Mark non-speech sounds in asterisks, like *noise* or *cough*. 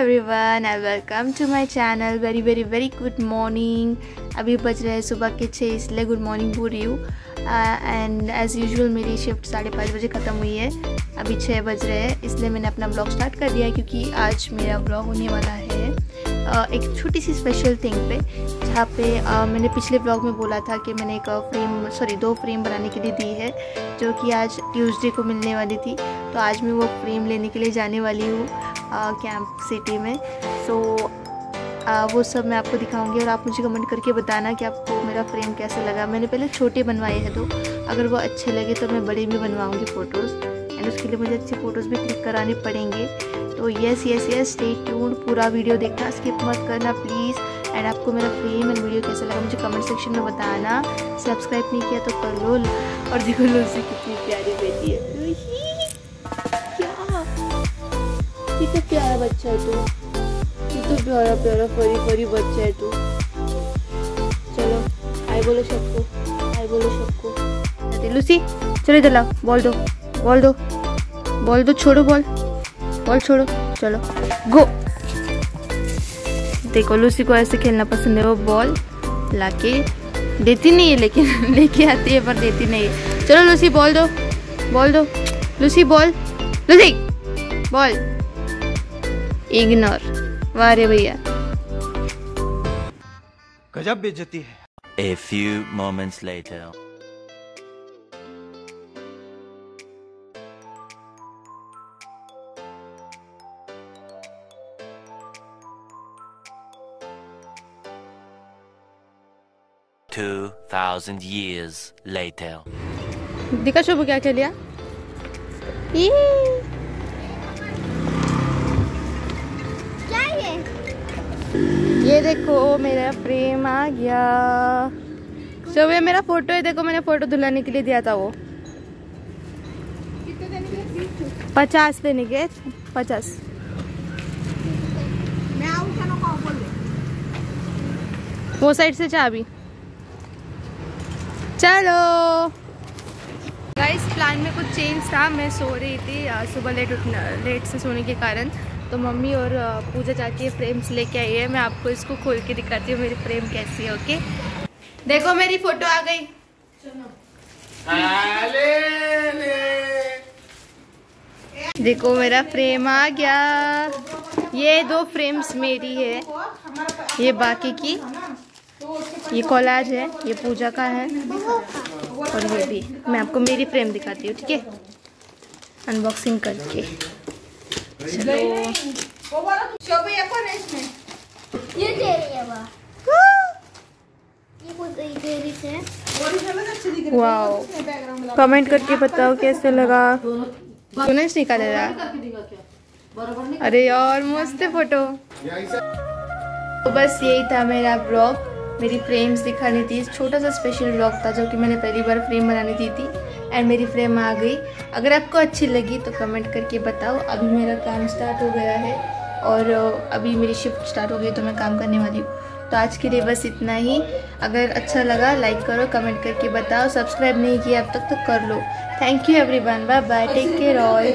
Everyone I welcome to my channel very very very good morning अभी बज रहे हैं सुबह के छः इसलिए गुड मॉर्निंग बोल रही हूँ। एंड एज़ यूजुअल मेरी शिफ्ट साढ़े पाँच बजे ख़त्म हुई है। अभी छः बज रहे हैं इसलिए मैंने अपना ब्लॉग स्टार्ट कर दिया क्योंकि आज मेरा ब्लॉग होने वाला है। uh, एक छोटी सी स्पेशल थिंग पे जहाँ पे uh, मैंने पिछले ब्लॉग में बोला था कि मैंने एक फ्रेम सॉरी दो फ्रेम बनाने के लिए दी है जो कि आज ट्यूसडे को मिलने वाली थी। तो आज मैं वो फ्रेम लेने के लिए जाने वाली हूँ। कैंप सिटी में। सो so, वो सब मैं आपको दिखाऊँगी और आप मुझे कमेंट करके बताना कि आपको मेरा फ्रेम कैसा लगा। मैंने पहले छोटे बनवाए हैं तो अगर वो अच्छे लगे तो मैं बड़े भी बनवाऊँगी फ़ोटोज़ एंड उसके लिए मुझे अच्छी फ़ोटोज़ भी क्लिक कराने पड़ेंगे। तो yes yes yes stay tune पूरा वीडियो देखना स्किप मत करना प्लीज़ एंड आपको मेरा फ्रेम एंड वीडियो कैसा लगा मुझे कमेंट सेक्शन में बताना। सब्सक्राइब नहीं किया तो कर लो। और देखो लो से कितनी प्यारी बेटी है। ये तो प्यारा बच्चा है तू ये तो प्यारा प्यारा फरी फरी बच्चा है तू। चलो आई बोलो सबको आई बोलो सबको। लूसी, चलो इधर लाओ, बॉल दो बॉल दो बॉल दो, छोड़ो बॉल बॉल छोड़ो, चलो गो देखो, लूसी को ऐसे खेलना पसंद है, वो बॉल लाके देती नहीं है, लेकिन *laughs* लेके आती है, पर देती नहीं है। चलो लूसी, बॉल दो बॉल दो, Lucy, ball Lucy, ball. Ignore वारे भैया गजब बेइज्जती है A few moments later. Two thousand years later. दिखा शुभ क्या क्या लिया ये ये देखो मेरा फ्रेम आ गया। शुभ ये मेरा फ़ोटो है देखो मैंने फ़ोटो धुलाने के लिए दिया था वो। पचास देने के पचास। वो साइड से चाबी। चलो। गाइस प्लान में कुछ चेंज था मैं सो रही थी सुबह लेट उठना लेट से सोने के कारण। तो मम्मी और पूजा जाके फ्रेम्स लेके आई है। मैं आपको इसको खोल के दिखाती हूँ, मेरी फ्रेम कैसी है, ओके? देखो, मेरी फ़ोटो आ गई। देखो, मेरा फ्रेम आ गया। ये दो फ्रेम्स मेरी है। ये बाकी की। ये कॉलाज है, ये पूजा का है। और ये भी। मैं आपको मेरी फ्रेम दिखाती हूँ, ठीक है? अनबॉक्सिंग करके। वाओ। कमेंट करके बताओ कैसे लगा। तूने निकाले रहा अरे यार, मस्त फ़ोटो तो बस यही था मेरा ब्लॉग मेरी फ्रेम्स दिखानी थी। छोटा सा स्पेशल ब्लॉग था जो कि मैंने पहली बार फ्रेम बनानी दी थी। एंड मेरी फ्रेम आ गई। अगर आपको अच्छी लगी तो कमेंट करके बताओ। अभी मेरा काम स्टार्ट हो गया है और अभी मेरी शिफ्ट स्टार्ट हो गई तो मैं काम करने वाली हूँ। तो आज के लिए बस इतना ही। अगर अच्छा लगा लाइक करो, कमेंट करके बताओ। सब्सक्राइब नहीं किया अब तक तो कर लो। Thank you everyone bye bye take care all